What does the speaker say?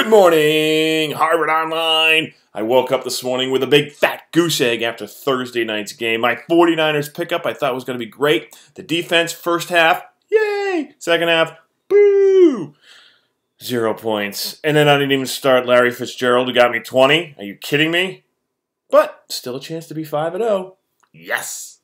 Good morning, Harvard Online. I woke up this morning with a big fat goose egg after Thursday night's game. My 49ers pickup I thought was going to be great. The defense, first half, yay! Second half, boo! Zero points. And then I didn't even start Larry Fitzgerald, who got me 20. Are you kidding me? But still a chance to be 5 0. Yes!